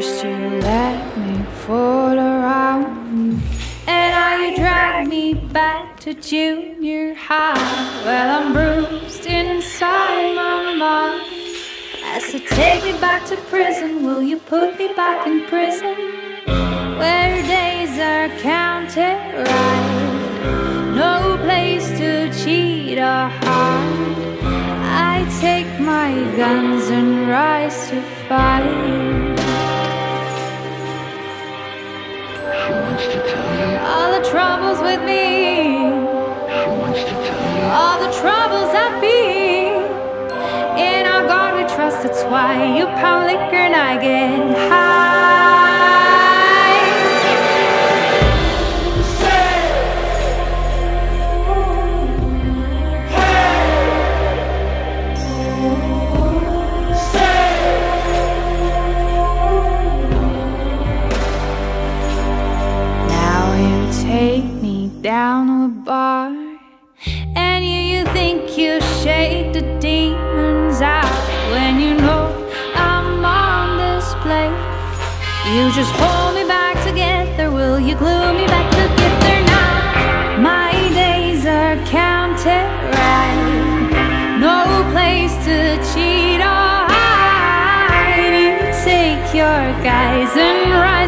First you let me fool around. And now you drag me back to junior high. Well I'm bruised inside my mind. I to take me back to prison Will you put me back in prison? Where days are counted right. No place to cheat or hide. I take my guns and rise to fight wants to tell you. All the troubles with me She wants to tell you. All the troubles I feel In our God we trust That's why you pound liquor and I get high me down to a bar And you, you think you shake the demons out. When you know I'm on display You just hold me back together. Will you glue me back together now? My days are counted right. No place to cheat or hide. You take your guys and rise to